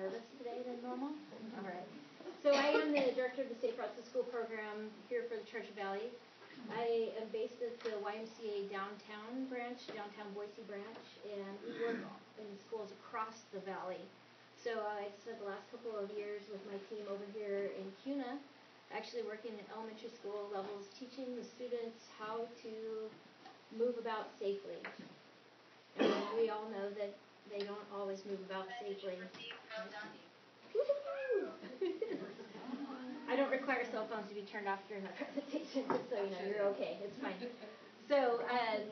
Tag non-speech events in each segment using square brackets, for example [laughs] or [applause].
nervous today than normal? All right. So I am the director of the Safe Routes to School program here for the Treasure Valley. I am based at the YMCA downtown branch, downtown Boise branch, and we work in schools across the valley. So I spent the last couple of years with my team over here in Kuna, actually working at elementary school levels, teaching the students how to move about safely. And we all know that they don't always move about safely. [laughs] I don't require cell phones to be turned off during my [laughs] presentation, just so you know, you're okay, it's fine. So, uh,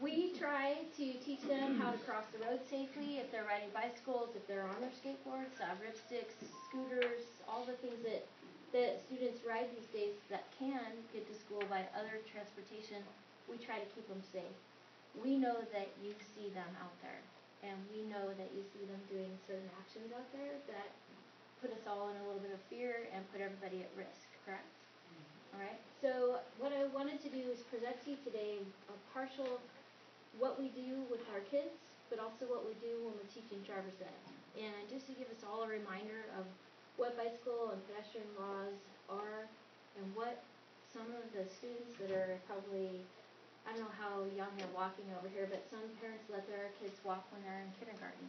we try to teach them how to cross the road safely if they're riding bicycles, if they're on their skateboards, uh, ripsticks, scooters, all the things that that students ride these days that can get to school by other transportation. We try to keep them safe. We know that you see them out there, and we know that you see them doing certain actions out there that put us all in a little bit of fear and put everybody at risk. Correct? Mm-hmm. All right. So what I wanted to do is present to you today a partial what we do with our kids, but also what we do when we're teaching driver's ed. And just to give us all a reminder of what bicycle and pedestrian laws are and what some of the students that are probably I don't know how young they're walking over here, but some parents let their kids walk when they're in kindergarten.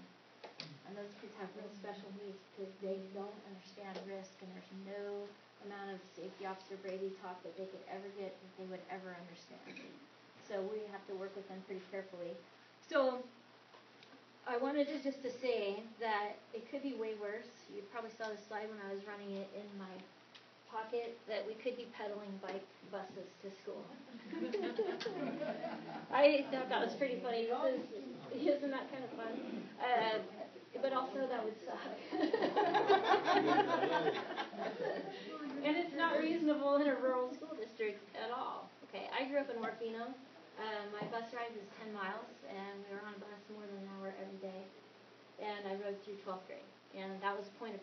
And those kids have real special needs because they don't understand risk and there's no amount of safety officer Brady talk that they could ever get that they would ever understand so we have to work with them pretty carefully. So I wanted to just to say that it could be way worse. You probably saw the slide when I was running it in my pocket that we could be pedaling bike buses to school. [laughs] I thought that was pretty funny. Because isn't that kind of fun? Uh, but also that would suck. [laughs] and it's not reasonable in a rural school district at all. Okay, I grew up in Orofino. Um, my bus ride was 10 miles, and we were on a bus more than an hour every day. And I rode through 12th grade. And that was a point of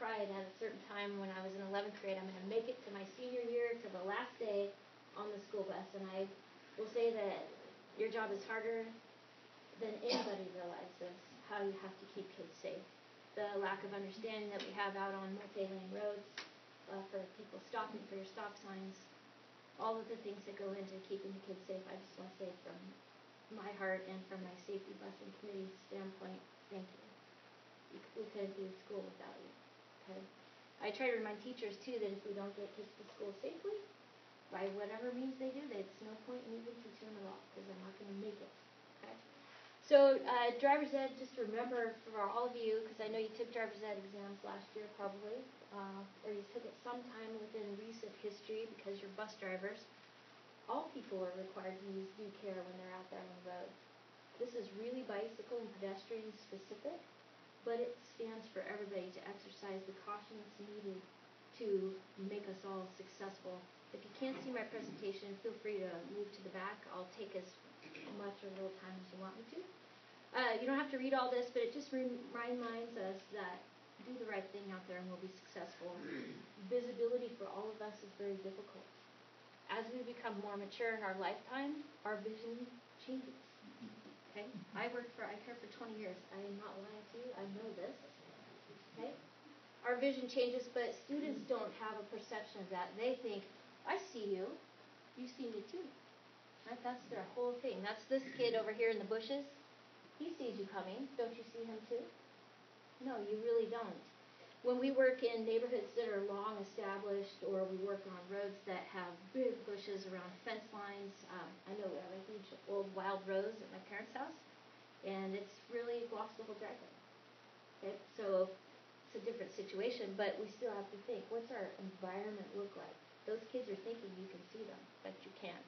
pride at a certain time when I was in 11th grade. I'm going to make it to my senior year to the last day on the school bus. And I will say that your job is harder than anybody realizes how you have to keep kids safe. The lack of understanding that we have out on multi-lane roads uh, for people stopping for your stop signs, all of the things that go into keeping the kids safe. I just want to say from my heart and from my safety busing committee standpoint, thank you. We couldn't do school without you. Okay. I try to remind teachers too that if we don't get kids to school safely, by whatever means they do, there's no point in even teaching them at all because they're not going to make it. Okay. So uh, driver's ed, just remember for all of you, because I know you took driver's ed exams last year probably, uh, or you took it sometime within recent history because you're bus drivers. All people are required to use due care when they're out there on the road. This is really bicycle and pedestrian specific, but it stands for everybody to exercise the caution that's needed to make us all successful. If you can't see my presentation, feel free to move to the back. I'll take as much or little time as you want me to. Uh, you don't have to read all this, but it just reminds us that do the right thing out there and we'll be successful. [clears throat] Visibility for all of us is very difficult. As we become more mature in our lifetime, our vision changes. Okay? I worked for ICARE for 20 years. I am not lying to you. I know this. Okay? Our vision changes, but students don't have a perception of that. They think, I see you. You see me too. Right? That's their whole thing. That's this kid over here in the bushes. He sees you coming. Don't you see him too? No, you really don't. When we work in neighborhoods that are long established or we work on roads that have big bushes around fence lines, um, I know we have a huge old wild rose at my parents' house, and it's really blocks the whole driveway. Okay, so it's a different situation, but we still have to think, what's our environment look like? Those kids are thinking you can see them, but you can't.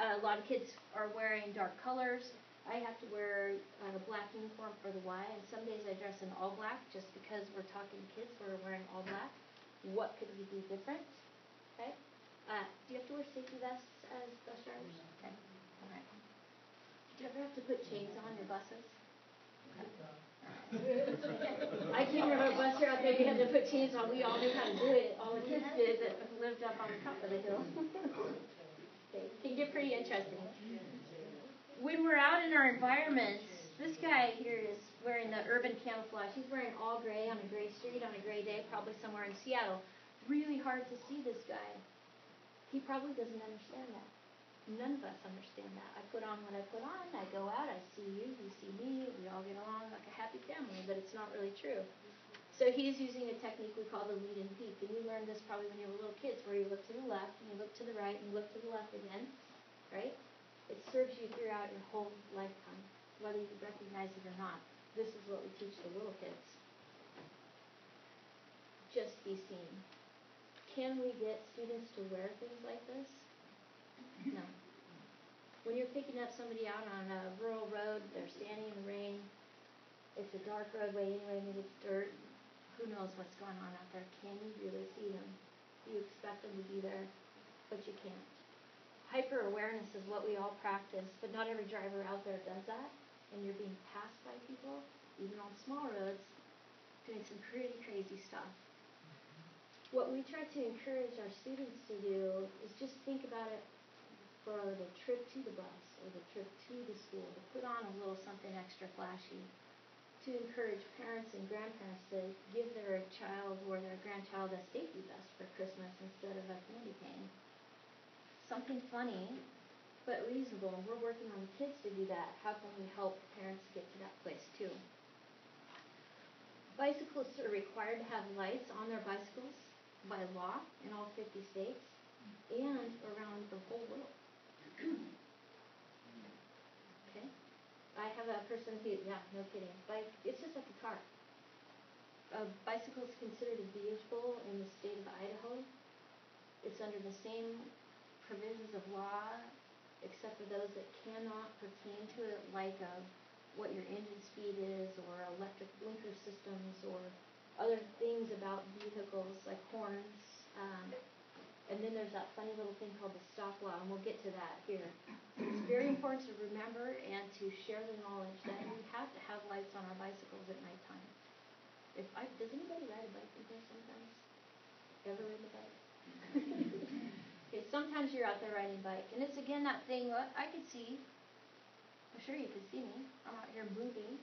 Uh, a lot of kids are wearing dark colors. I have to wear a black uniform for the Y, and some days I dress in all black just because we're talking kids. We're wearing all black. What could we do different? Okay. Uh, do you have to wear safety vests as bus drivers? Okay. All right. Do you ever have to put chains on your buses? [laughs] I can remember a bus out there you had to put chains on. We all knew how to do it. All the kids did that lived up on the top of the hill. okay. It can get pretty interesting. When we're out in our environments, this guy here is wearing the urban camouflage. He's wearing all gray on a gray street on a gray day, probably somewhere in Seattle. Really hard to see this guy. He probably doesn't understand that. None of us understand that. I put on what I put on. I go out. I see you. You see me. We all get along like a happy family, but it's not really true. So he's using a technique we call the lead and peek. And you learned this probably when you were little kids, where you look to the left and you look to the right and you look to the left again, right? It serves you throughout your whole lifetime, whether you recognize it or not. This is what we teach the little kids. Just be seen. Can we get students to wear things like this? Mm-hmm. No. When you're picking up somebody out on a rural road, they're standing in the rain. It's a dark roadway anyway, maybe it's dirt. Who knows what's going on out there? Can you really see them? You expect them to be there, but you can't. Hyper awareness is what we all practice, but not every driver out there does that. And you're being passed by people, even on small roads, doing some pretty crazy stuff. What we try to encourage our students to do is just think about it for the trip to the bus or the trip to the school, to put on a little something extra flashy, to encourage parents and grandparents to give their child or their grandchild a safety vest for Christmas instead of a candy cane. Something funny, but reasonable. And we're working on the kids to do that. How can we help parents get to that place too? Bicyclists are required to have lights on their bicycles by law in all 50 states and around the whole world [clears throat] okay? I have a person who, yeah, no kidding. Bike, it's just like a car. A bicycle is considered a vehicle in the state of Idaho. It's under the same provisions of law, except for those that cannot pertain to it, like uh, what your engine speed is, or electric blinker systems, or other things about vehicles like horns. Um, and then there's that funny little thing called the stop law, and we'll get to that here. It's very important to remember and to share the knowledge that we have to have lights on our bicycles at nighttime. If I, does anybody ride a bike in here sometimes? Ever ride a bike? [laughs] sometimes you're out there riding a bike, and it's again that thing. I can see. I'm sure you can see me. I'm out here moving.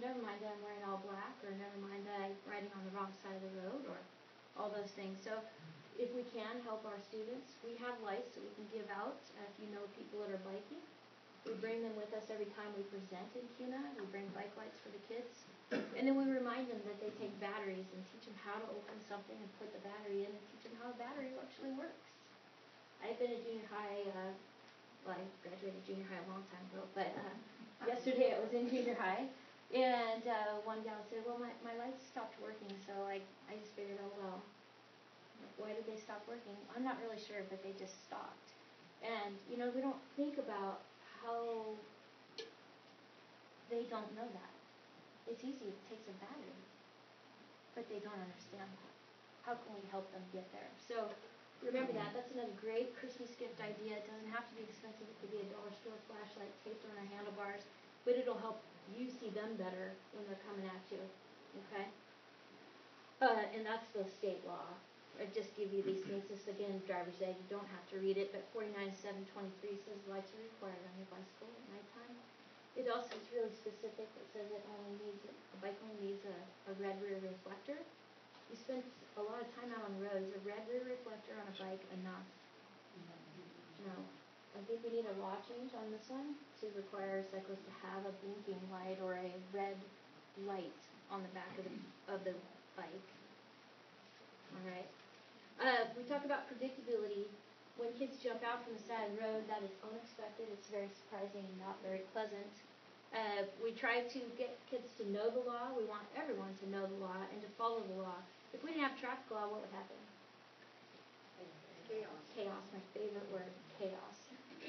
Never mind that I'm wearing all black, or never mind that I'm riding on the wrong side of the road, or all those things. So if we can help our students, we have lights that we can give out. Uh, if you know people that are biking, we bring them with us every time we present in Kuna. We bring bike lights for the kids. And then we remind them that they take batteries and teach them how to open something and put the battery in and teach them how a battery actually works. I've been at junior high, uh, well, I graduated junior high a long time ago, but uh, yesterday I was in junior high. And uh, one gal said, well, my, my lights stopped working, so I, I just figured, oh, well, why did they stop working? I'm not really sure, but they just stopped. And, you know, we don't think about how they don't know that. It's easy, it takes a battery. But they don't understand that. How can we help them get there? So remember that. That's another great Christmas gift idea. It doesn't have to be expensive. It could be a dollar store flashlight taped on our handlebars, but it'll help you see them better when they're coming at you. Okay? Uh, and that's the state law. I just give you these things. This again, driver's ed. You don't have to read it, but 49723 says lights are required on your bicycle at nighttime. It also is really specific. It says it only needs a bike only needs a, a red rear reflector. You spend a lot of time out on the road. Is a red rear reflector on a bike enough? No. I think we need a law change on this one to require cyclists to have a blinking light or a red light on the back of the of the bike. All right. Uh, we talk about predictability. When kids jump out from the side of the road, that is unexpected. It's very surprising and not very pleasant. Uh, we try to get kids to know the law. We want everyone to know the law and to follow the law. If we didn't have traffic law, what would happen? Chaos. Chaos, my favorite word, chaos.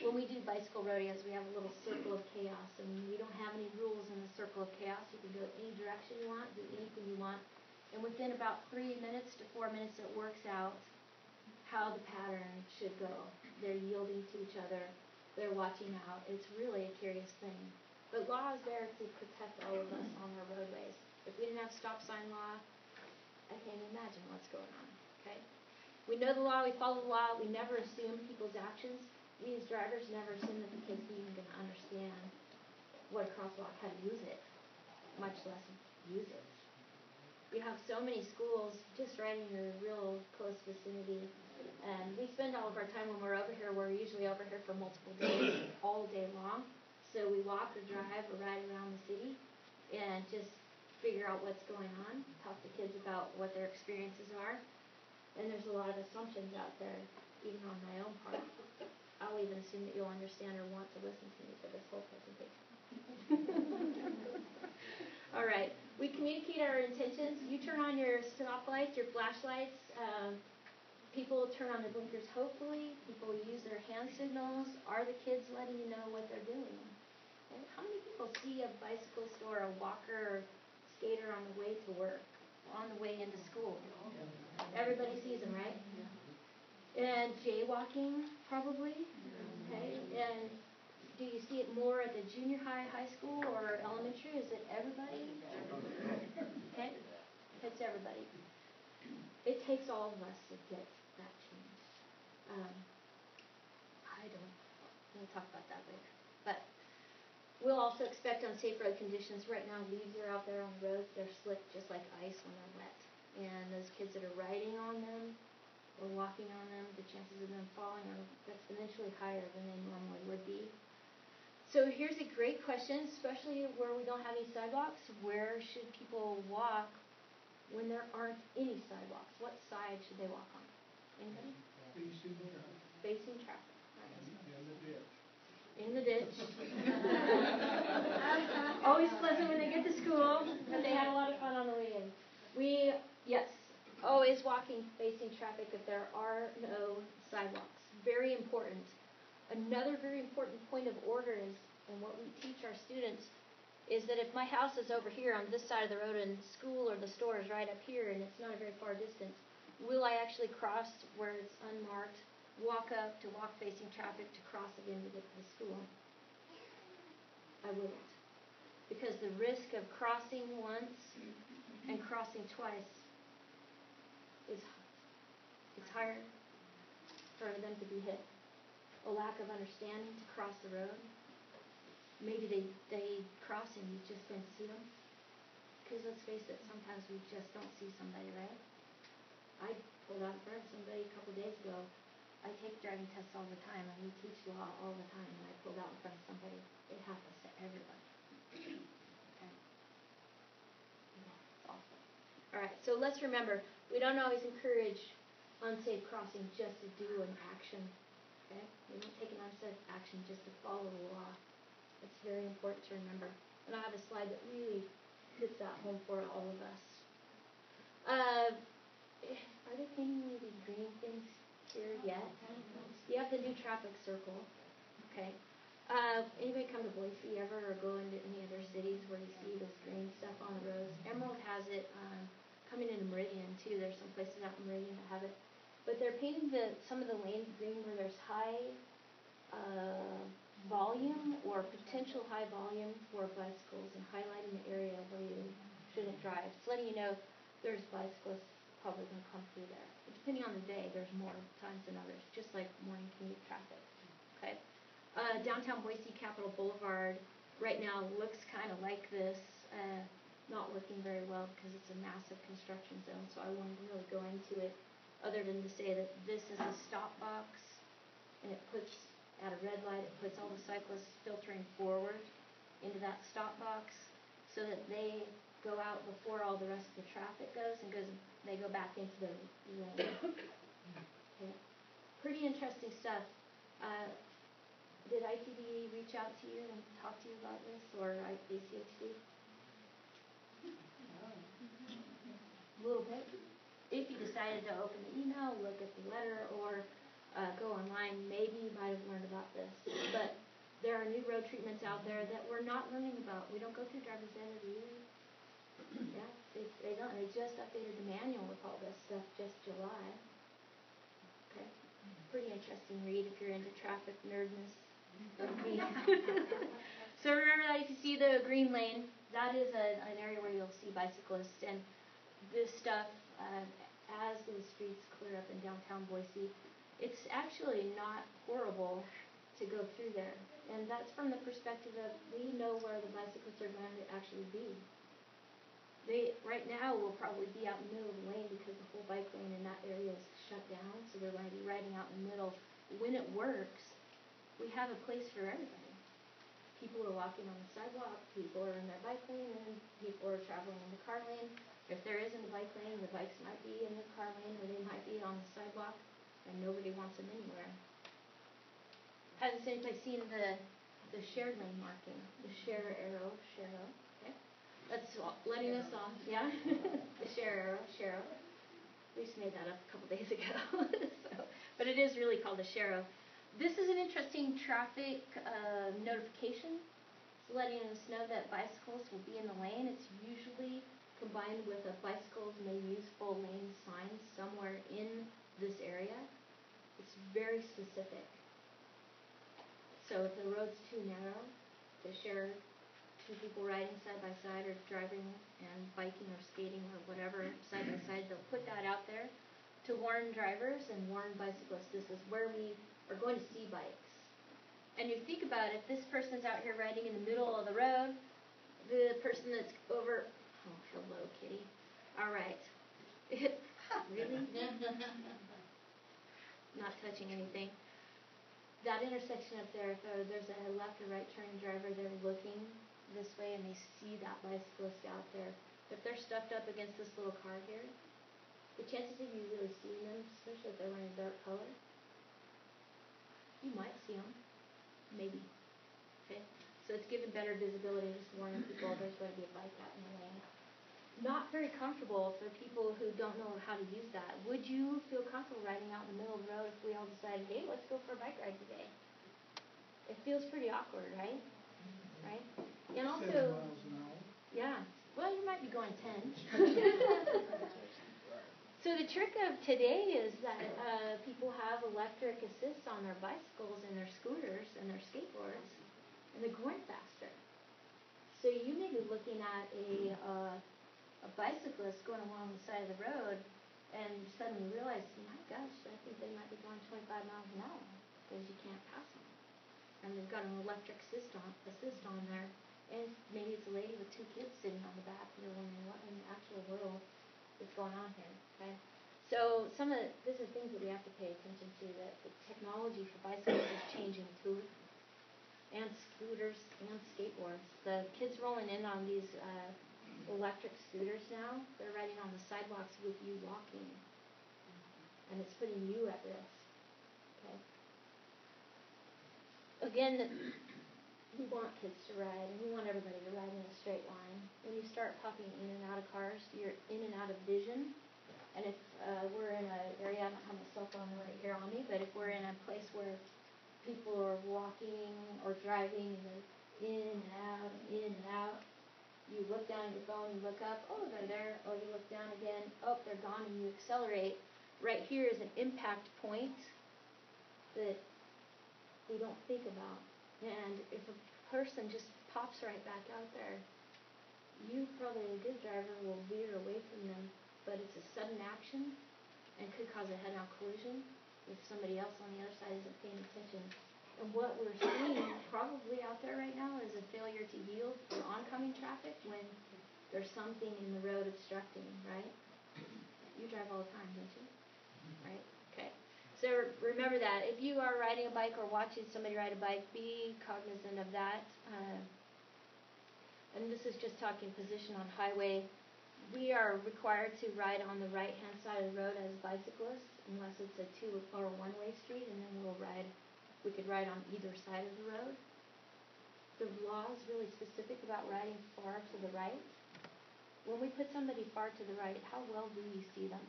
When we do bicycle rodeos, we have a little circle of chaos, and we don't have any rules in the circle of chaos. You can go any direction you want, do anything you want. And within about three minutes to four minutes, it works out how the pattern should go. They're yielding to each other. They're watching out. It's really a curious thing. But law is there to protect all of us on our roadways. If we didn't have stop sign law, I can't imagine what's going on. Okay? We know the law, we follow the law, we never assume people's actions. We as drivers never assume that the kids are even going to understand what a crosswalk, how to use it. much less use it. We have so many schools just right in your real close vicinity. And we spend all of our time when we're over here, we're usually over here for multiple days, all day long. So we walk or drive or ride around the city and just figure out what's going on, talk to kids about what their experiences are. And there's a lot of assumptions out there, even on my own part. I'll even assume that you'll understand or want to listen to me for this whole presentation. [laughs] All right. We communicate our intentions. You turn on your stoplights, your flashlights. Um, people turn on their blinkers, hopefully. People use their hand signals. Are the kids letting you know what they're doing? And how many people see a bicycle or a walker skater on the way to work, on the way into school? Everybody sees them, right? And jaywalking, probably. Okay. And do you see it more at the junior high, high school, or elementary? Is it everybody? Okay, it's everybody. It takes all of us to get that change. Um, I don't. We'll talk about that later. But we'll also expect unsafe road conditions. Right now, leaves are out there on the roads. They're slick, just like ice when they're wet. And those kids that are riding on them or walking on them, the chances of them falling are exponentially higher than they normally would be. So here's a great question, especially where we don't have any sidewalks. Where should people walk when there aren't any sidewalks? What side should they walk on? Anybody? Facing traffic. Facing traffic. In the ditch. In the ditch. Always pleasant when they get to school, but they had a lot of fun on the way in. We, yes, always walking facing traffic if there are no sidewalks. Very important. Another very important point of order is, and what we teach our students, is that if my house is over here on this side of the road and school or the store is right up here and it's not a very far distance, will I actually cross where it's unmarked, walk up to walk facing traffic to cross again to get to the school? I wouldn't. Because the risk of crossing once and crossing twice is it's higher for them to be hit a lack of understanding to cross the road. Maybe they, they cross and you just don't see them. Because let's face it, sometimes we just don't see somebody, right? I pulled out in front of somebody a couple days ago. I take driving tests all the time, and we teach law all the time, and I pulled out in front of somebody. It happens to everybody. [clears throat] okay. It's awful. All right, so let's remember, we don't always encourage unsafe crossing just to do an action Okay? We don't take an unsafe action just to follow the law. It's very important to remember. And I have a slide that really hits that home for all of us. Uh, are they painting of these green things here yet? You have the new traffic circle. Okay. Uh, anybody come to Boise ever or go into any other cities where you see this green stuff on the roads? Emerald has it um, coming into Meridian too. There's some places out in Meridian that have it but they're painting the some of the lanes green where there's high uh, volume or potential high volume for bicycles and highlighting the area where you shouldn't drive. It's letting you know there's bicyclists probably going to come through there. Depending on the day, there's more times than others, just like morning commute traffic. Okay. Uh, downtown Boise Capitol Boulevard right now looks kind of like this. Uh, not working very well because it's a massive construction zone, so I won't really go into it other than to say that this is a stop box and it puts at a red light, it puts all the cyclists filtering forward into that stop box so that they go out before all the rest of the traffic goes and goes they go back into the lane. [coughs] Okay. Pretty interesting stuff. Uh, did ITD reach out to you and talk to you about this or ACHD? A little bit if you decided to open the email, look at the letter, or uh, go online, maybe you might have learned about this. But there are new road treatments out there that we're not learning about. We don't go through driver's ed every year. Yeah, they, they don't. They just updated the manual with all this stuff just July. Okay, pretty interesting read if you're into traffic nerdness. [laughs] so remember that if you see the green lane, that is a, an area where you'll see bicyclists and this stuff uh, as the streets clear up in downtown Boise. It's actually not horrible to go through there. And that's from the perspective of we know where the bicyclists are going to actually be. They right now will probably be out in the middle of the lane because the whole bike lane in that area is shut down, so they're going to be riding out in the middle. When it works, we have a place for everybody. People are walking on the sidewalk, people are in their bike lane, and people are traveling in the car lane. If there isn't a bike lane, the bikes might be in the car lane, or they might be on the sidewalk, and nobody wants them anywhere. Has anybody seen the the shared lane marking, the share arrow, share arrow? That's letting us off. Yeah, [laughs] the share arrow. We just made that up a couple days ago. [laughs] so, but it is really called a share arrow. This is an interesting traffic uh, notification. It's letting us know that bicycles will be in the lane. It's usually combined with a bicycles may use full lane sign somewhere in this area. It's very specific. So if the road's too narrow the share two people riding side by side or driving and biking or skating or whatever side by side, they'll put that out there to warn drivers and warn bicyclists this is where we are going to see bikes. And you think about it, this person's out here riding in the middle of the road, the person that's over, oh, hello, kitty. All right. [laughs] really? [laughs] Not touching anything. That intersection up there, if uh, there's a left or right turning driver, they're looking this way and they see that bicyclist out there. If they're stuffed up against this little car here, the chances of you really seeing them, especially if they're wearing a dark color, you might see them, maybe. Okay, so it's giving better visibility, just warning people there's going to be a bike out in the lane. Not very comfortable for people who don't know how to use that. Would you feel comfortable riding out in the middle of the road if we all decided, hey, let's go for a bike ride today? It feels pretty awkward, right? Right? And also, yeah. Well, you might be going ten. [laughs] So the trick of today is that uh, people have electric assist on their bicycles and their scooters and their skateboards, and they're going faster. So you may be looking at a uh, a bicyclist going along the side of the road, and suddenly realize, my gosh, I think they might be going 25 miles an hour because you can't pass them. And they've got an electric assist on assist on there, and maybe it's a lady with two kids sitting on the back, and you're wondering what in the actual world is going on here. Okay, so some of the, these are things that we have to pay attention to. That the technology for bicycles is changing too, and scooters and skateboards. The kids rolling in on these uh, electric scooters now. They're riding on the sidewalks with you walking, and it's putting you at risk. Okay. Again, we want kids to ride, and we want everybody to ride in a straight line. When you start popping in and out of cars, you're in and out of vision. And if uh, we're in an area, I don't have my cell phone right here on me, but if we're in a place where people are walking or driving and they're in and out, in and out, you look down at your phone, you look up, oh, they're there. Oh, you look down again, oh, they're gone, and you accelerate. Right here is an impact point that we don't think about. And if a person just pops right back out there, you probably, a good driver, will veer away from them, but it's a sudden action and could cause a head-on collision if somebody else on the other side isn't paying attention. And what we're seeing probably out there right now is a failure to yield to oncoming traffic when there's something in the road obstructing, right? You drive all the time, don't you? So remember that. If you are riding a bike or watching somebody ride a bike, be cognizant of that. Uh, and this is just talking position on highway. We are required to ride on the right hand side of the road as bicyclists, unless it's a two or one way street, and then we'll ride. We could ride on either side of the road. The law is really specific about riding far to the right. When we put somebody far to the right, how well do we see them?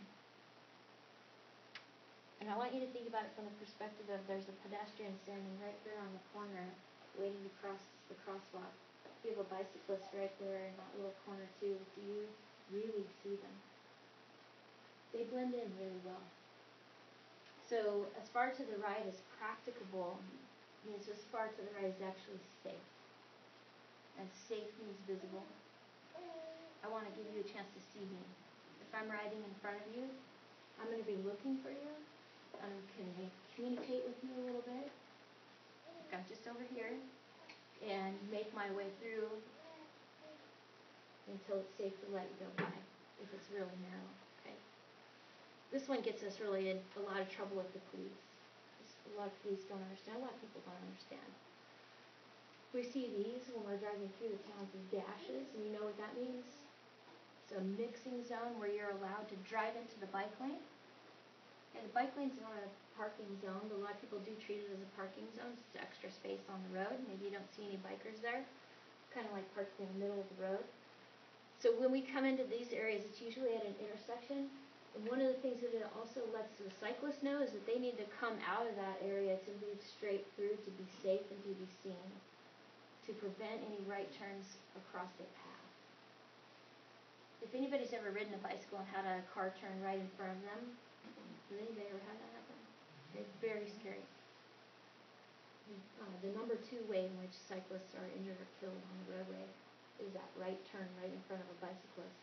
And I want you to think about it from the perspective of there's a pedestrian standing right there on the corner waiting to cross the crosswalk. You have a bicyclist right there in that little corner too. Do you really see them? They blend in really well. So as far to the right as practicable means as far to the right is actually safe. And safe means visible. I want to give you a chance to see me. If I'm riding in front of you, I'm going to be looking for you um, can communicate with you a little bit? I'm just over here and make my way through until it's safe to let you go by, if it's really narrow, okay? This one gets us really in a lot of trouble with the police. A lot of police don't understand, a lot of people don't understand. We see these when we're driving through the towns of dashes, and you know what that means? It's a mixing zone where you're allowed to drive into the bike lane. And the bike lane's not a parking zone, but a lot of people do treat it as a parking zone. It's extra space on the road. Maybe you don't see any bikers there. Kind of like parked in the middle of the road. So when we come into these areas, it's usually at an intersection. And one of the things that it also lets the cyclists know is that they need to come out of that area to move straight through to be safe and to be seen, to prevent any right turns across their path. If anybody's ever ridden a bicycle and had a car turn right in front of them, has anybody ever had that happen? It's very scary. Uh, the number two way in which cyclists are injured or killed on the roadway is that right turn right in front of a bicyclist.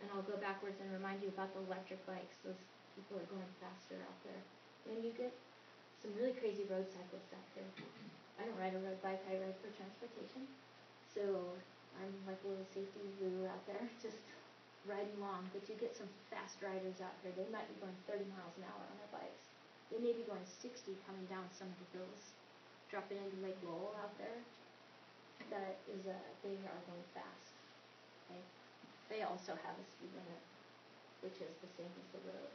And I'll go backwards and remind you about the electric bikes. Those people are going faster out there. And you get some really crazy road cyclists out there. I don't ride a road bike, I ride for transportation. So I'm like a little safety guru out there, [laughs] just riding long, but you get some fast riders out here. They might be going 30 miles an hour on their bikes. They may be going 60 coming down some of the hills, dropping into Lake Lowell out there. That is a, they are going fast. Okay? They also have a speed limit, which is the same as the road.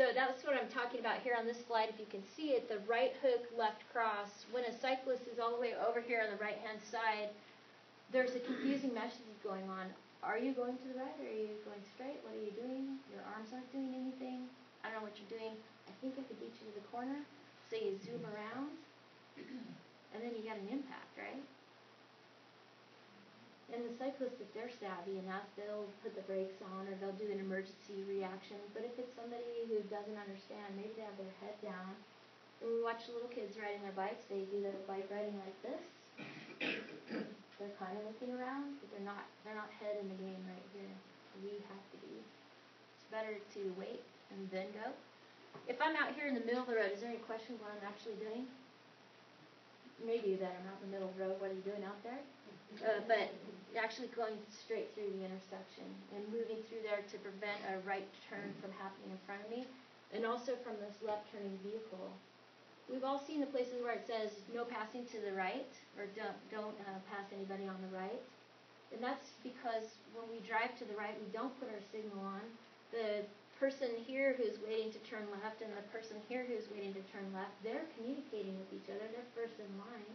So that's what I'm talking about here on this slide. If you can see it, the right hook, left cross. When a cyclist is all the way over here on the right hand side, there's a confusing message going on. Are you going to the right or are you going straight? What are you doing? Your arms aren't doing anything. I don't know what you're doing. I think I could beat you to the corner. So you zoom around, [clears throat] and then you got an impact, right? And the cyclists, if they're savvy enough, they'll put the brakes on or they'll do an emergency reaction. But if it's somebody who doesn't understand, maybe they have their head down. When we watch little kids riding their bikes, they do their bike riding like this they're kind of looking around, but they're not they're not head in the game right here. We have to be. It's better to wait and then go. If I'm out here in the middle of the road, is there any question what I'm actually doing? Maybe that I'm out in the middle of the road. What are you doing out there? Uh, but actually going straight through the intersection and moving through there to prevent a right turn from happening in front of me, and also from this left turning vehicle We've all seen the places where it says no passing to the right or don't, don't uh, pass anybody on the right. And that's because when we drive to the right, we don't put our signal on. The person here who's waiting to turn left and the person here who's waiting to turn left, they're communicating with each other. They're first in line.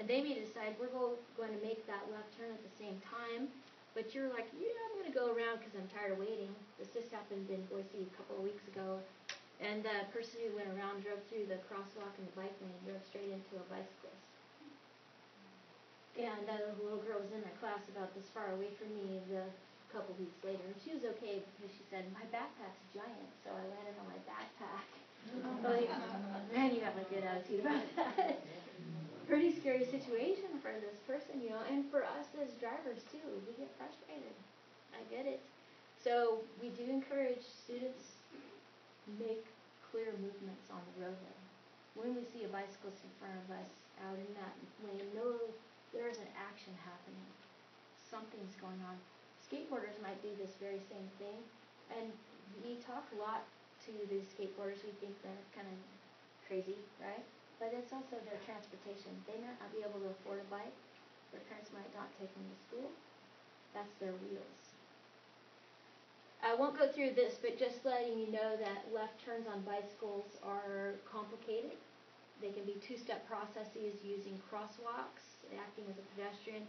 And they may decide we're go, going to make that left turn at the same time. But you're like, yeah, I'm going to go around because I'm tired of waiting. This just happened in Boise a couple of weeks ago. And the person who went around drove through the crosswalk and the bike lane and drove straight into a bicyclist. And the little girl was in my class about this far away from me the couple weeks later. And she was okay because she said, My backpack's giant, so I landed on my backpack. [laughs] like, man, you have a good attitude about [laughs] that. Pretty scary situation for this person, you know, and for us as drivers too. We get frustrated. I get it. So we do encourage students make clear movements on the roadway. When we see a bicyclist in front of us out in that lane, know there's an action happening. Something's going on. Skateboarders might do this very same thing. And we talk a lot to these skateboarders. We think they're kind of crazy, right? But it's also their transportation. They might not be able to afford a bike. Their parents might not take them to school. That's their wheels. I won't go through this, but just letting you know that left turns on bicycles are complicated. They can be two-step processes using crosswalks, acting as a pedestrian,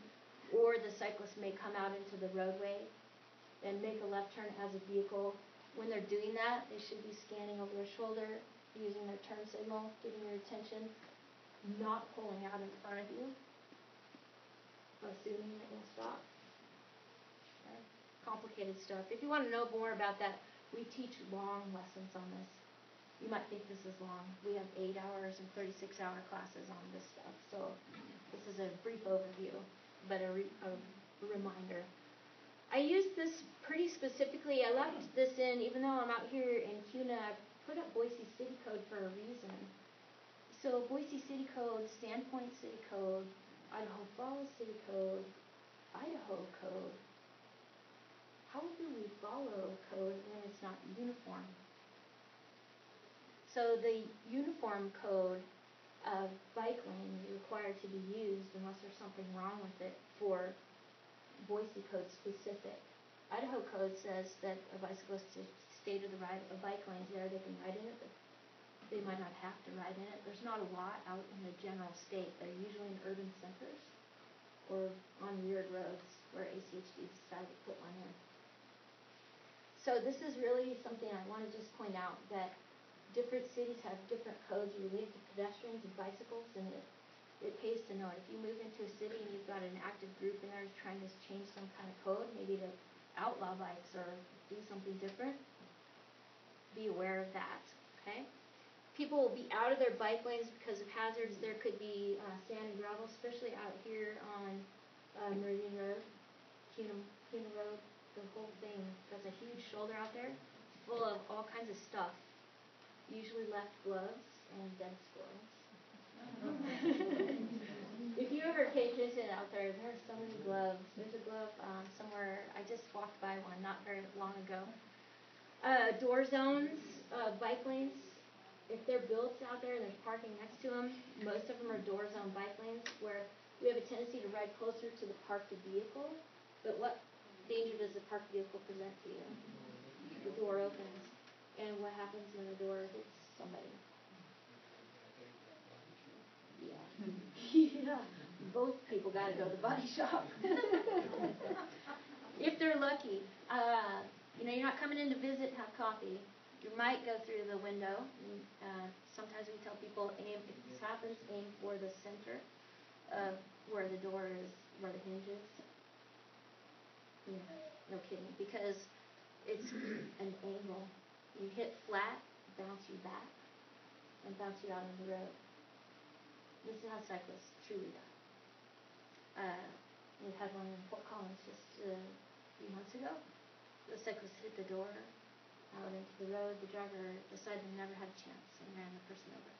or the cyclist may come out into the roadway and make a left turn as a vehicle. When they're doing that, they should be scanning over their shoulder, using their turn signal, getting your attention, not pulling out in front of you, assuming that you'll stop complicated stuff. If you want to know more about that, we teach long lessons on this. You might think this is long. We have eight hours and 36 hour classes on this stuff. So this is a brief overview, but a, re- a reminder. I used this pretty specifically. I left this in, even though I'm out here in Kuna, I put up Boise City Code for a reason. So Boise City Code, Sandpoint City Code, Idaho Falls City Code, Idaho code. How do we follow code when it's not uniform? So the uniform code of bike lane is required to be used unless there's something wrong with it for Boise code specific. Idaho code says that a bicyclist is stay to the right of a bike lane's there, they can ride in it, but they might not have to ride in it. There's not a lot out in the general state. They're usually in urban centers or on weird roads where ACHD decided to put one in. So this is really something I want to just point out that different cities have different codes related to pedestrians and bicycles and it it pays to know it. If you move into a city and you've got an active group in there trying to change some kind of code, maybe to outlaw bikes or do something different, be aware of that. Okay? People will be out of their bike lanes because of hazards. There could be uh, sand and gravel, especially out here on uh, Meridian Road, Kuna Road. The whole thing has a huge shoulder out there, full of all kinds of stuff. Usually left gloves and dead squirrels. [laughs] if you ever pay attention out there, there are so many gloves. There's a glove um, somewhere. I just walked by one not very long ago. Uh, door zones, uh, bike lanes if they're built out there and there's parking next to them, most of them are door zone bike lanes where we have a tendency to ride closer to the parked vehicle. But what danger does the parked vehicle present to you? The door opens. And what happens when the door hits somebody? Yeah. [laughs] yeah. Both people got to go to the body shop. [laughs] if they're lucky. Uh, you know, you're not coming in to visit and have coffee you might go through the window. Uh, sometimes we tell people aim if this happens, aim for the center of where the door is, where the hinge is. Yeah, no kidding, because it's [clears throat] an angle. You hit flat, bounce you back, and bounce you out on the road. This is how cyclists truly die. Uh, we had one in Fort Collins just uh, a few months ago. The cyclist hit the door, out into the road, the driver decided he never had a chance and ran the person over.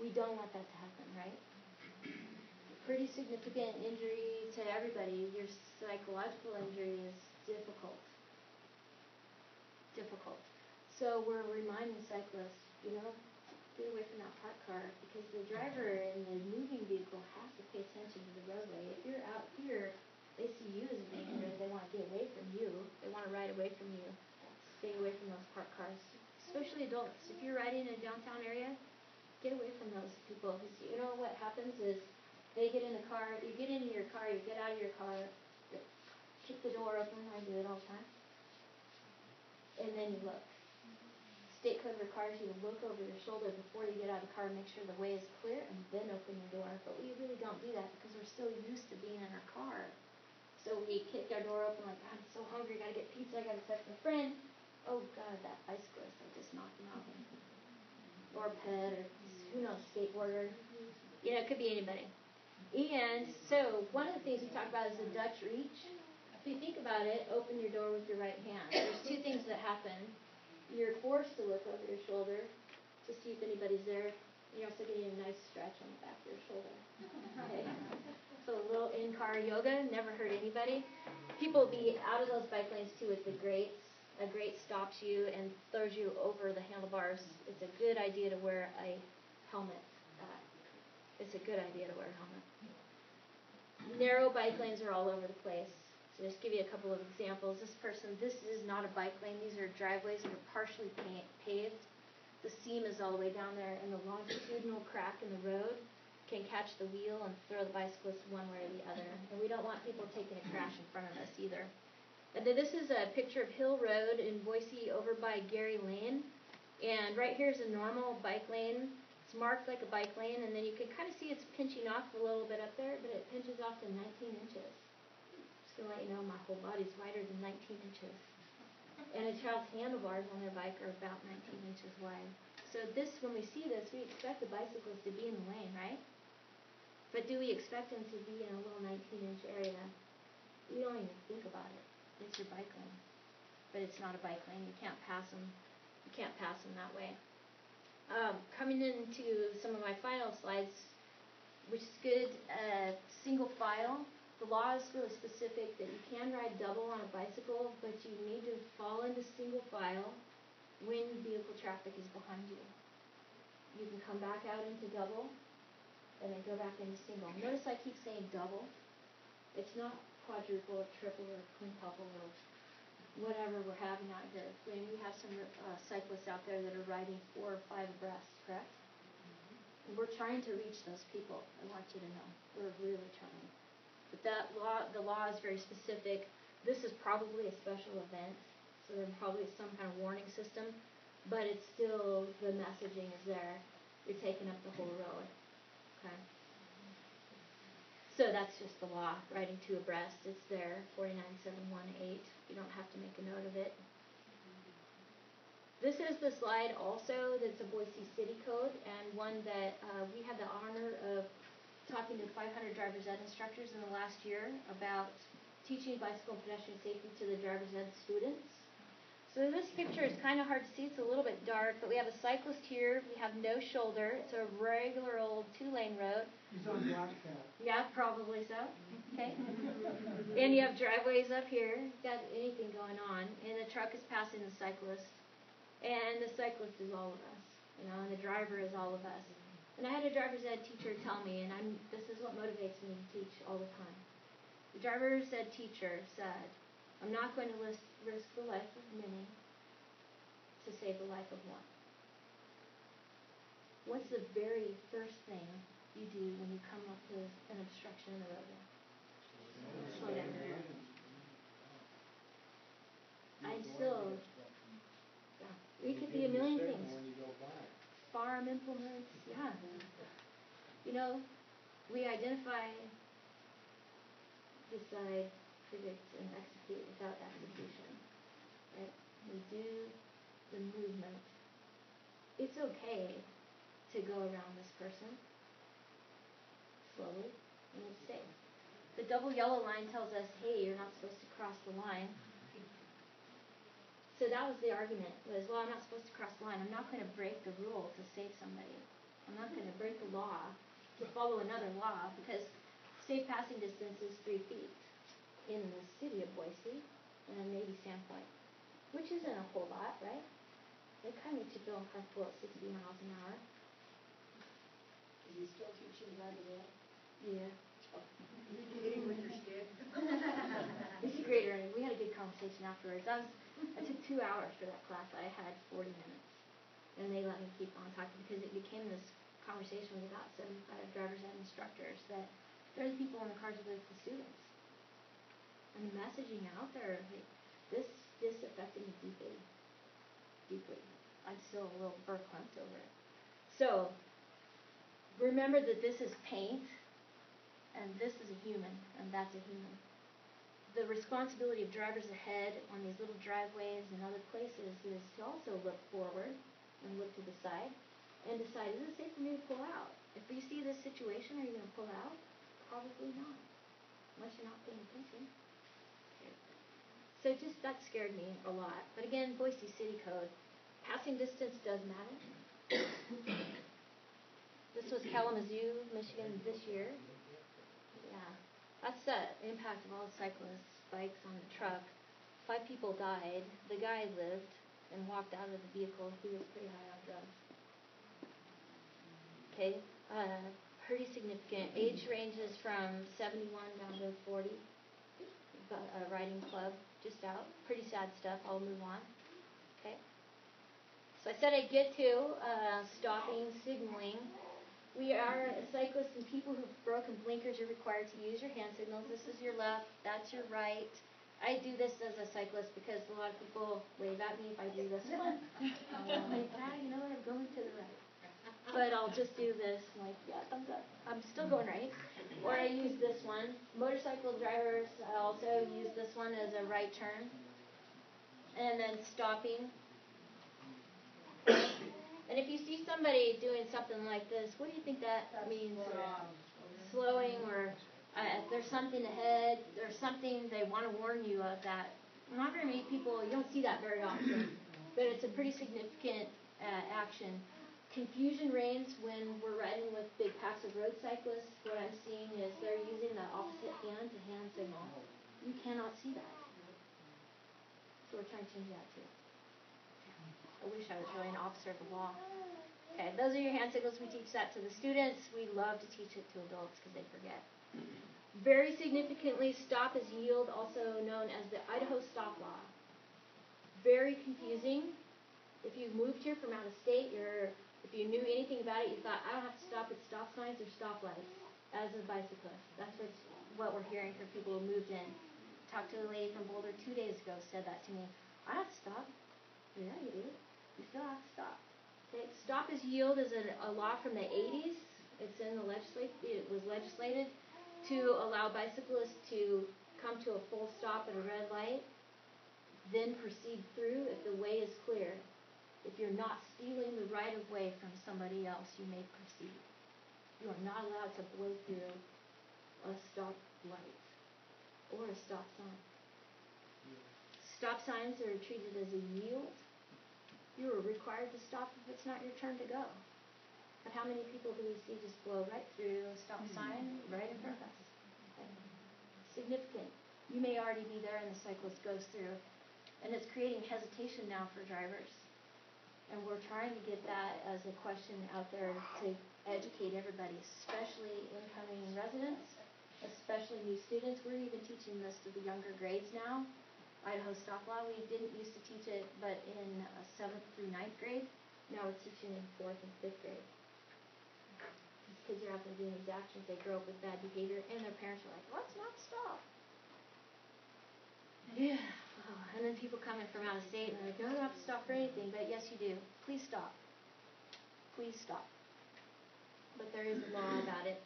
We don't want that to happen, right? [clears throat] Pretty significant injury to everybody. Your psychological injury is difficult. Difficult. So we're reminding cyclists, you know, get away from that parked car because the driver in the moving vehicle has to pay attention to the roadway. If you're out here, they see you as a danger. They want to get away from you. They want to ride away from you stay away from those parked cars, especially adults. If you're riding in a downtown area, get away from those people. Because you know what happens is they get in the car, you get into your car, you get out of your car, kick the door open, I do it all the time, and then you look. State code requires you to look over your shoulder before you get out of the car make sure the way is clear and then open your door. But we really don't do that because we're so used to being in our car. So we kick our door open like, I'm so hungry, I gotta get pizza, I gotta text my friend oh god, that bicyclist, I just knocked him out. Or a pet, or who knows, skateboarder. You know, it could be anybody. And so one of the things we talk about is the Dutch reach. If you think about it, open your door with your right hand. There's two things that happen. You're forced to look over your shoulder to see if anybody's there. You're also getting a nice stretch on the back of your shoulder. Okay. So a little in-car yoga never hurt anybody. People be out of those bike lanes too with the grates a grate stops you and throws you over the handlebars, it's a good idea to wear a helmet. It's a good idea to wear a helmet. Narrow bike lanes are all over the place. So just give you a couple of examples. This person, this is not a bike lane. These are driveways that are partially paved. The seam is all the way down there, and the longitudinal crack in the road can catch the wheel and throw the bicyclist one way or the other. And we don't want people taking a crash in front of us either. And then this is a picture of Hill Road in Boise over by Gary Lane. And right here is a normal bike lane. Marked like a bike lane, and then you can kind of see it's pinching off a little bit up there, but it pinches off to 19 inches. Just gonna let you know my whole body's wider than 19 inches. And a child's handlebars on their bike are about 19 inches wide. So this, when we see this, we expect the bicyclist to be in the lane, right? But do we expect them to be in a little 19 inch area? We don't even think about it. It's your bike lane. But it's not a bike lane. You can't pass them. You can't pass them that way. Um, coming into some of my final slides, which is good, uh, single file. The law is really specific that you can ride double on a bicycle, but you need to fall into single file when vehicle traffic is behind you. You can come back out into double and then go back into single. Notice I keep saying double. It's not quadruple or triple or quintuple or whatever we're having out here. I mean, we have some uh, cyclists out there that are riding four or five abreast, correct? And we're trying to reach those people. I want you to know. We're really trying. But that law, the law is very specific. This is probably a special event, so there probably some kind of warning system, but it's still, the messaging is there. You're taking up the whole road. Okay? So that's just the law, riding two abreast. It's there, 49718. You don't have to make a note of it. This is the slide also that's a Boise City code and one that uh, we had the honor of talking to 500 driver's ed instructors in the last year about teaching bicycle pedestrian safety to the driver's ed students. So this picture is kind of hard to see. It's a little bit dark, but we have a cyclist here. We have no shoulder. It's a regular old two-lane road. He's on. Yeah, probably so. Okay. and you have driveways up here. You've got anything going on. And the truck is passing the cyclist. And the cyclist is all of us. You know, and the driver is all of us. And I had a driver's ed teacher tell me, and I'm this is what motivates me to teach all the time. The driver's ed teacher said, I'm not going to list, risk the life of many to save the life of one. What's the very first thing you do when you come up to an obstruction in the roadway? Slow down. I still, yeah, it could be a million things. Farm implements, yeah. You know, we identify, decide, predict, and execute without execution. We do the movement. It's okay to go around this person slowly and it's safe. The double yellow line tells us, hey, you're not supposed to cross the line. So that was the argument, was, well, I'm not supposed to cross the line. I'm not going to break the rule to save somebody. I'm not going to break the law to follow another law because safe passing distance is three feet in the city of Boise and maybe Sandpoint, which isn't a whole lot, right? They kind of need to feel uncomfortable at 60 miles an hour. Is he still teaching that today? Yeah. You hit him with your stick? He's a great earner. We had a good conversation afterwards. I was I took two hours for that class. I had 40 minutes. And they let me keep on talking because it became this conversation with about 75 drivers and instructors that they're people in the cars with the students. And the messaging out there, like, this, this affected me deeply. Deeply. I'm still a little verklempt over it. So, remember that this is paint, and this is a human, and that's a human the responsibility of drivers ahead on these little driveways and other places is to also look forward and look to the side and decide, is it safe for me to pull out? If you see this situation, are you going to pull out? Probably not, unless you're not paying attention. So just that scared me a lot. But again, Boise City Code, passing distance does matter. [coughs] this was Kalamazoo, Michigan this year. Yeah. That's the impact of all the cyclists, bikes on the truck. Five people died. The guy lived and walked out of the vehicle. He was pretty high on drugs. Okay, uh, pretty significant. Age ranges from 71 down to 40. But, uh, riding club just out. Pretty sad stuff. I'll move on. Okay. So I said I'd get to uh, stopping, signaling. We are cyclists and people who've broken blinkers are required to use your hand signals. This is your left, that's your right. I do this as a cyclist because a lot of people wave at me if I do this [laughs] one. Like, ah, you know what, I'm going to the right. But I'll just do this, I'm like, yeah, thumbs up. I'm still going right. Or I use this one. Motorcycle drivers I also use this one as a right turn. And then stopping. And if you see somebody doing something like this, what do you think that means? Slowing or uh, there's something ahead, there's something they want to warn you of that. Not very many people, you don't see that very often, but it's a pretty significant uh, action. Confusion reigns when we're riding with big packs of road cyclists. What I'm seeing is they're using the opposite hand to hand signal. You cannot see that. So we're trying to change that too. I wish I was really an officer of the law. Okay, those are your hand signals. We teach that to the students. We love to teach it to adults because they forget. Very significantly, stop is yield, also known as the Idaho stop law. Very confusing. If you've moved here from out of state, you're if you knew anything about it, you thought I don't have to stop at stop signs or stoplights as a bicyclist. That's what's, what we're hearing from people who moved in. Talked to a lady from Boulder two days ago. Said that to me. I have to stop. Yeah, you do. You still have to stop. Okay. Stop as yield is a, a law from the 80s. It's in the legislate. It was legislated to allow bicyclists to come to a full stop at a red light, then proceed through if the way is clear. If you're not stealing the right of way from somebody else, you may proceed. You are not allowed to blow through a stop light or a stop sign. Stop signs are treated as a yield. You are required to stop if it's not your turn to go. But how many people do we see just blow right through a stop hmm. sign right in front of us? Okay. Significant. You may already be there and the cyclist goes through. And it's creating hesitation now for drivers. And we're trying to get that as a question out there to educate everybody, especially incoming residents, especially new students. We're even teaching this to the younger grades now. Idaho stop law, we didn't used to teach it, but in uh, seventh through ninth grade. Now we're teaching in fourth and fifth grade. These kids are out there doing these actions. They grow up with bad behavior, and their parents are like, "Let's not stop." Yeah. Oh, and then people coming from out of state and they're like, no, "You don't have to stop for anything," but yes, you do. Please stop. Please stop. But there is a law about it.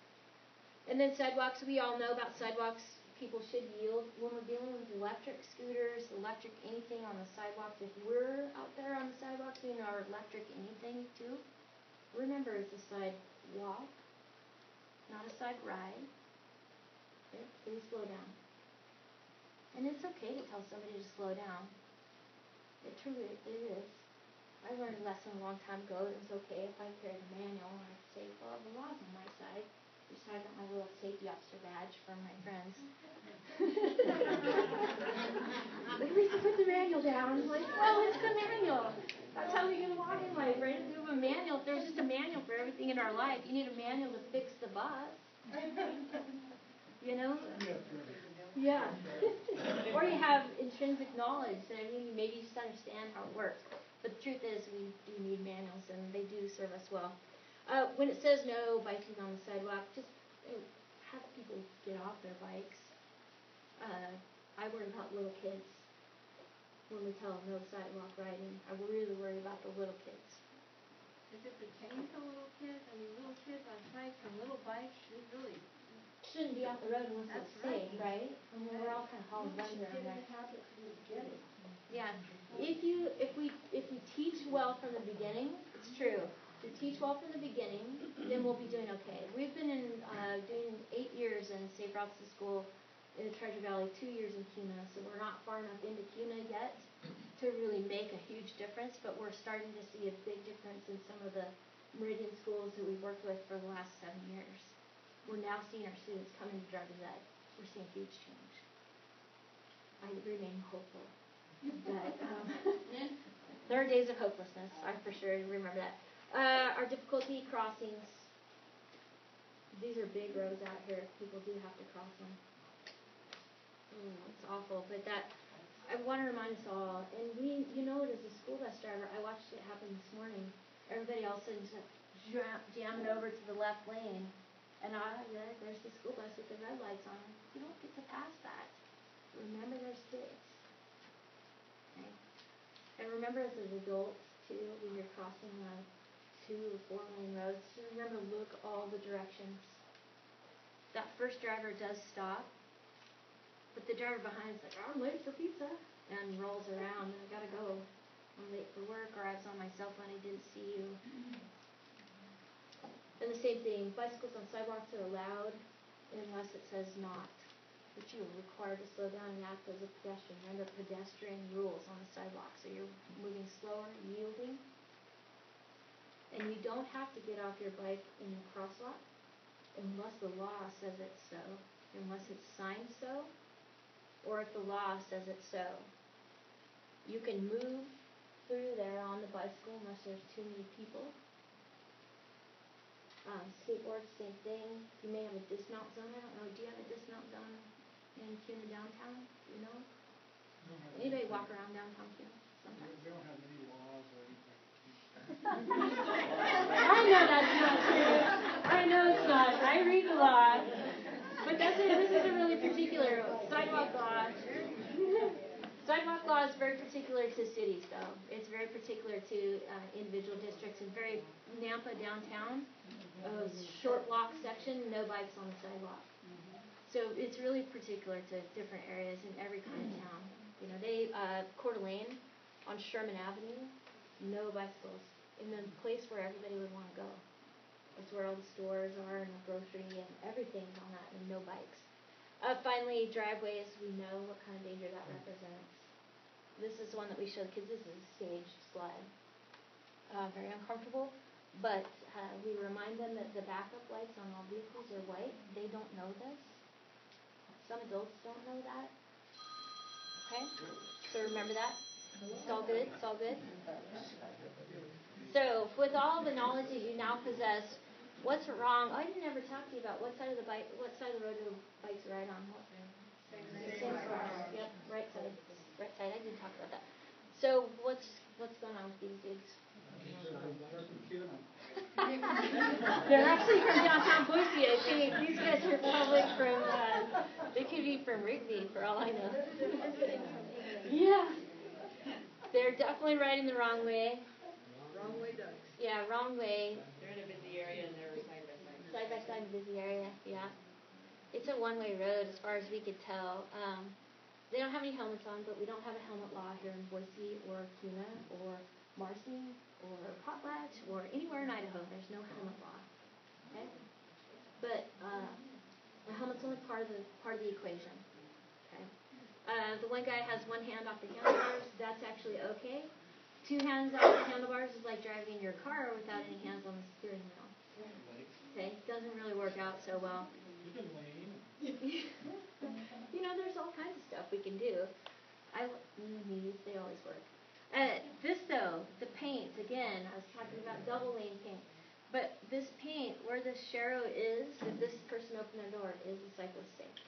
And then sidewalks. We all know about sidewalks. People should yield when we're dealing with electric scooters, electric anything on the sidewalks. If we're out there on the sidewalk doing our electric anything too, remember it's a sidewalk, not a side ride. Okay? Please slow down. And it's okay to tell somebody to slow down. It truly it is. I learned a lesson a long time ago that it's okay if I carry the manual and I say, well, the law's on my side. Just I got my little safety officer badge from my friends. [laughs] At least put the manual down. Like, well, it's the manual. That's how we get along in life, right? If we have a manual, if there's just a manual for everything in our life, you need a manual to fix the bus. [laughs] You know? Yeah. [laughs] or you have intrinsic knowledge. and I mean, maybe you just understand how it works. But the truth is, we do need manuals, and they do serve us well. Uh, when it says no biking on the sidewalk, just uh, have people get off their bikes. Uh, I worry about little kids when we tell them no sidewalk riding. I really worry about the little kids. Does it pertain to little kids? I mean, little kids on bikes and little bikes should really shouldn't be off the road unless That's it's safe, right? I mean, we're all kind of hauling Well, buns you around get in there. the habit from the beginning. Yeah. If you if we if we teach well from the beginning, it's true. If we teach well from the beginning, then we'll be doing okay. We've been in uh, doing eight years in Safe Routes to School in the Treasure Valley, two years in Kuna, so we're not far enough into Kuna yet to really make a huge difference, but we're starting to see a big difference in some of the Meridian schools that we've worked with for the last seven years. We're now seeing our students come into driver's ed. We're seeing huge change. I remain hopeful. But um, [laughs] there are days of hopelessness. I for sure remember that. Uh, our difficulty crossings. These are big roads out here. People do have to cross them. Mm, it's awful, but that I want to remind us all. And we, you know, it as a school bus driver, I watched it happen this morning. Everybody all of a sudden just jam, jamming over to the left lane, and I, there, there's the school bus with the red lights on. You don't get to pass that. Remember, there's kids. Okay. And remember, as adults too, when you're crossing a two or four lane roads, remember look all the directions. That first driver does stop, but the driver behind is like, "Oh, I'm late for pizza, and rolls around. I gotta go. I'm late for work, or I was on my cell phone. I didn't see you. [laughs] And the same thing, bicycles on sidewalks are allowed unless it says not. But you are required to slow down and act as a pedestrian. Remember pedestrian rules on the sidewalk. So you're moving slower, yielding. And you don't have to get off your bike in the crosswalk unless the law says it's so, unless it's signed so, or if the law says it's so. You can move through there on the bicycle unless there's too many people. Um, skateboard, same thing. You may have a dismount zone. I don't know. Do you have a dismount zone in Kuna downtown? Do you know? We don't have Anybody walk around downtown Kuna We sometimes? we don't have any laws or anything. I know that's not true. I know it's not. I read the law. But that's a, this is a really particular sidewalk law. Sidewalk law is very particular to cities though. It's very particular to uh, individual districts and very Nampa downtown, a short walk section, no bikes on the sidewalk. So it's really particular to different areas in every kind of town. You know, they, uh, Coeur d'Alene on Sherman Avenue, no bicycles in the place where everybody would want to go. It's where all the stores are and the grocery and everything's on that and no bikes. Uh, finally, driveways, we know what kind of danger that represents. This is one that we show the kids. This is a staged slide. Uh, very uncomfortable, but uh, we remind them that the backup lights on all vehicles are white. They don't know this. Some adults don't know that. Okay? So remember that. It's all good. It's all good. So, with all the knowledge that you now possess, what's wrong? I didn't ever talk to you about what side of the bike, what side of the road do bikes ride on? What? Same side. Yep, right side. Right side. I didn't talk about that. So, what's what's going on with these dudes? They're actually from downtown Boise, I think. These guys are probably from, uh, they could be from Rigby for all I know. Yeah. They're definitely riding the wrong way. Wrong way ducks. Yeah, wrong way. They're in a busy area and they're side by side. Side by side busy area, yeah. It's a one way road as far as we could tell. Um, they don't have any helmets on, but we don't have a helmet law here in Boise or Kuna or Marcy or Potlatch or anywhere in Idaho. There's no helmet law. Okay? But uh, a helmet's only part of the part of the equation. Okay? Uh, the one guy has one hand off the handlebars. That's actually okay. Two hands off the handlebars is like driving your car without any hands on the steering wheel. Okay, doesn't really work out so well. [laughs] You know, there's all kinds of stuff we can do. I mm, they always work. Uh, this though, the paint again. I was talking about double lane paint, but this paint where the sharrow is, if this person opened their door, is the cyclist safe?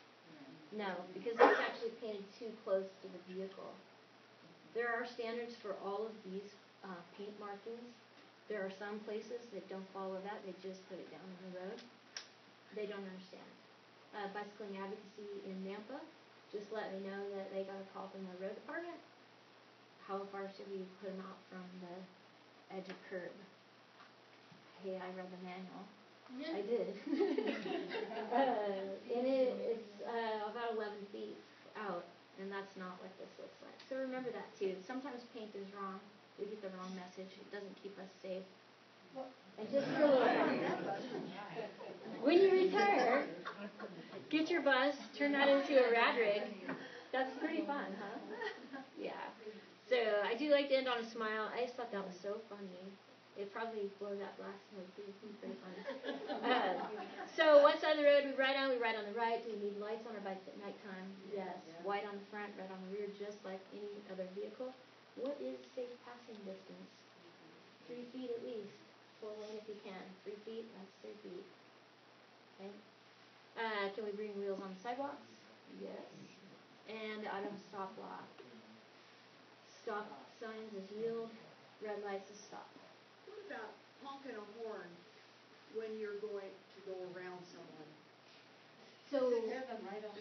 No, because it's actually painted too close to the vehicle. There are standards for all of these uh, paint markings. There are some places that don't follow that; they just put it down on the road. They don't understand. Uh, bicycling advocacy in Nampa just let me know that they got a call from the road department. How far should we put them out from the edge of curb? Hey, I read the manual. I did. [laughs] uh, and it, it's uh, about 11 feet out, and that's not what this looks like. So remember that too. Sometimes paint is wrong. We get the wrong message. It doesn't keep us safe. When you retire, get your bus, turn that into a rad rig. That's pretty fun, huh? Yeah. So I do like to end on a smile. I just thought that was so funny. It probably blow that. Pretty funny. Uh, so one side of the road we ride on, we ride on the right. Do we need lights on our bikes at nighttime? Yes. White on the front, red on the rear, just like any other vehicle. What is safe passing distance? Three feet at least. Four lane if you can. Three feet, that's three feet. Okay. Uh, can we bring wheels on the sidewalks? Yes. And Idaho stop law. Stop signs is yield, red lights is stop. What about honking a horn when you're going to go around someone? So Have right on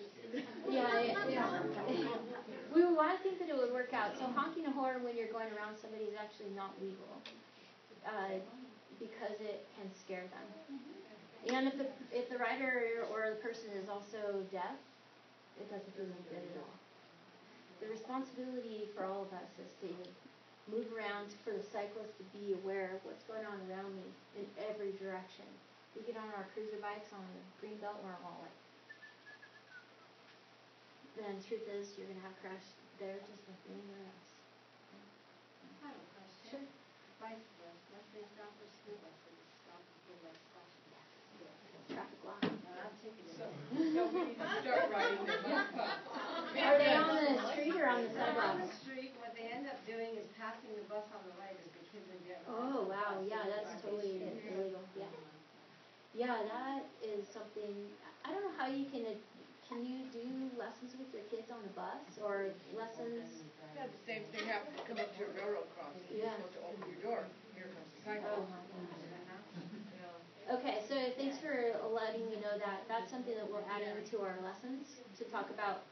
yeah, yeah, [laughs] yeah. [laughs] we would want to think that it would work out. So honking a horn when you're going around somebody is actually not legal, uh, because it can scare them. And if the if the rider or the person is also deaf, it doesn't do them good at all. The responsibility for all of us is to move around for the cyclist to be aware of what's going on around me in every direction. We get on our cruiser bikes on the green belt, we're all like. Then the truth is, you're gonna have crash there just like anywhere else. I have a question. Sure. Bicyclists, let's say stop for school bus that is stopped before that stops. Traffic law. Now, I'm taking it. So, so we need to start riding the bus stops. Are they on the street or on the They're on the street, what they end up doing is passing the bus on the right as the kids are getting off. Oh, the wow, bus. yeah, that's it's totally like- illegal, yeah. Yeah, that is something, I don't know how you can, can you do lessons with your kids on the bus or lessons? Yeah, the same thing happens, come up to a railroad crossing, you're Yeah. supposed to open your door, here comes the sidewalk. my gosh. Yeah. Okay, so thanks for letting me know that. That's something that we're adding to our lessons to talk about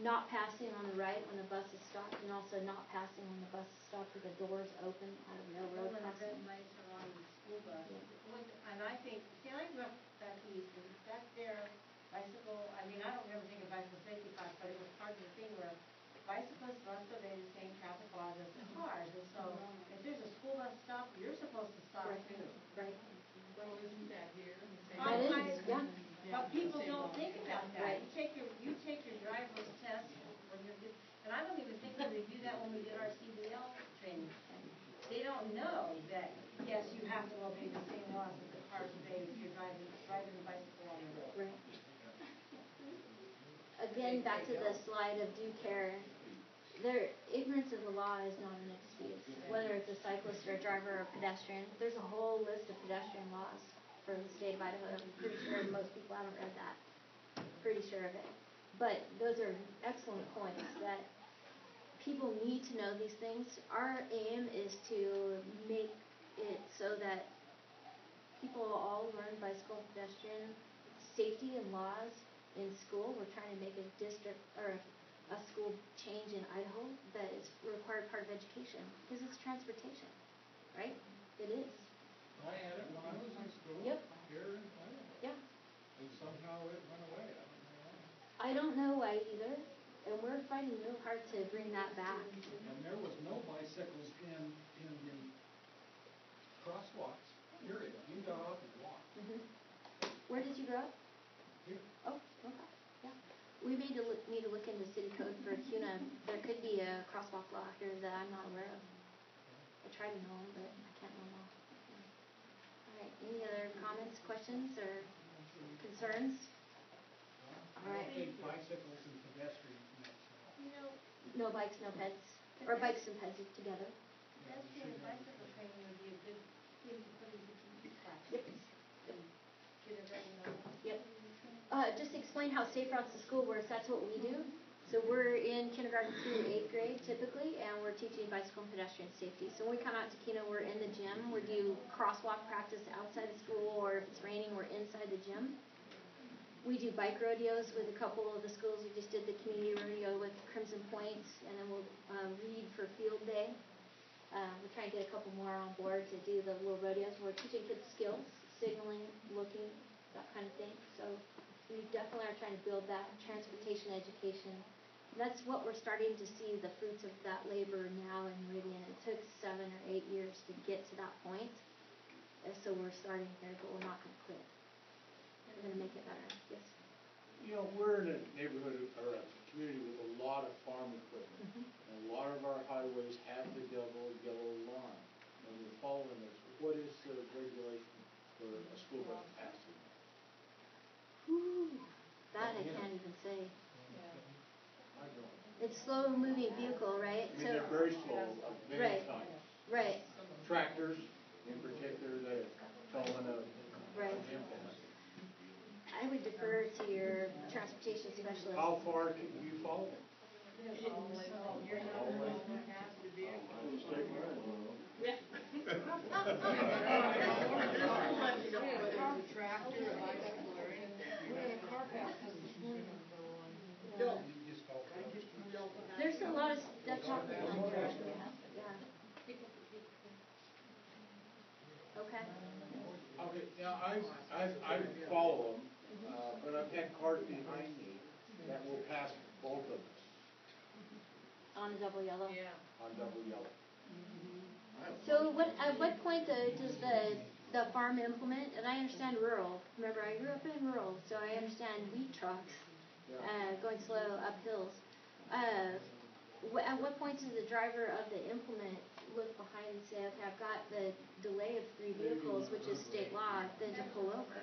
not passing on the right when the bus is stopped and also not passing when the bus is stopped with the doors open railroad When the red crossing. lights are on the school bus. Yeah. And I think, see, I grew up back east, and back there, bicycle, I mean, I don't remember taking bicycle safety class, but it was part of the thing where bicyclists must obey the same traffic laws as the mm-hmm. cars, and so mm-hmm. if there's a school bus stop, you're supposed to stop Right. too. Right. Well, isn't that here? the same I- That way? is, yeah. But people don't think about that. Right. You take your, you take your driver's test when you're, get- and I don't even think we review that when we did our CDL training. They don't know that, yes, you have to obey the same laws as the cars obey if you're driving, driving a bicycle on the road. Right. Again, back to the slide of do care. Their ignorance of the law is not an excuse, whether it's a cyclist or a driver or pedestrian. There's a whole list of pedestrian laws for the state of Idaho. I'm pretty sure most people haven't read that. Pretty sure of it. But those are excellent points that people need to know these things. Our aim is to make it so that people all learn bicycle pedestrian safety and laws in school. We're trying to make a district or a school change in Idaho that is required part of education because it's transportation, right? It is. I had it when I was in school. Yep. Here in Idaho. Yeah. And somehow it went away, I don't know why. I don't know why either, and we're fighting real hard to bring that back. And there was no bicycles in, in the crosswalks, period. You got off and walked. hmm Where did you grow up? Here. Oh, okay, yeah. We may to look, need to look into city code for Kuna. There could be a crosswalk law here that I'm not aware of. I try to know them, but I can't know them all. All right, any other comments, questions, or concerns? All right, I think bicycles and pedestrians mix up. You know, no bikes, no pets, or bikes and pets together. pedestrian and bicycle training would be a good thing to put into PE class. Yep. Kindergarten level. Yep. Uh, just explain how Safe Routes to School works, that's what we do. So we're in kindergarten through eighth grade typically, and we're teaching bicycle and pedestrian safety. So when we come out to Kuna, we're in the gym, we do crosswalk practice outside of school, or if it's raining, we're inside the gym. We do bike rodeos with a couple of the schools, we just did the community rodeo with Crimson Point, and then we'll, um, read for field day. Uh, we're trying to get a couple more on board to do the little rodeos, we're teaching kids skills, signaling, looking, that kind of thing, so we definitely are trying to build that transportation education. That's what we're starting to see the fruits of that labor now in Meridian. It took seven or eight years to get to that point. And so we're starting here, but we're not gonna quit. We're gonna make it better, yes. You know, we're in a neighborhood or a community with a lot of farm equipment. Mm-hmm. And a lot of our highways have the double yellow line. And we're following this. What is the regulation for a school bus passing? Whew, that I can't even say. It's slow moving vehicle, right? I mean, they're very slow, many Right. times. Right, Tractors, in particular, they're towing a right. implement. I would defer to your transportation specialist. How far can you follow There's a lot of stuff happening on there. Yeah. Okay. Okay, now, I, I, I follow them, uh, but I've had cars behind me that will pass both of us On a double yellow. Yeah. on double yellow. So what, at what point though, does the, the farm implement, and I understand rural, remember I grew up in rural, so I understand wheat trucks, uh, going slow up hills. Uh, wh- at what point does the driver of the implement look behind and say, okay, I've got the delay of three vehicles, which is state law, then to pull over.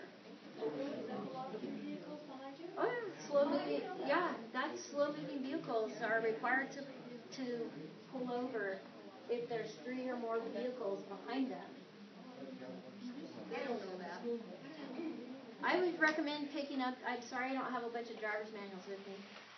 Oh, yeah, slow moving, yeah, that's slow moving vehicles are required to, to pull over if there's three or more vehicles behind them. I don't know that. I would recommend picking up, I'm sorry I don't have a bunch of driver's manuals with me.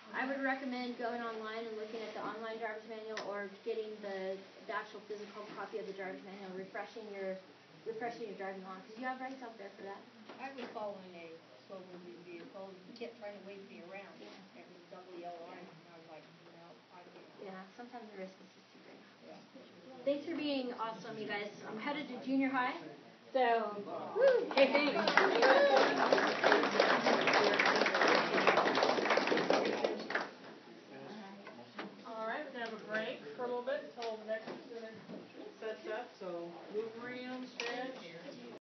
I would recommend going online and looking at the online driver's manual or getting the, the actual physical copy of the driver's manual, refreshing your, refreshing your driving law, because you have rights out there for that. I was following a slow moving vehicle, and he kept trying to wave me around, and it was double yellow line, and I was like, no, I can't. Yeah, sometimes the risk is just too great. Yeah. Thanks for being awesome, you guys. I'm headed to junior high, so, hey, thanks. [laughs]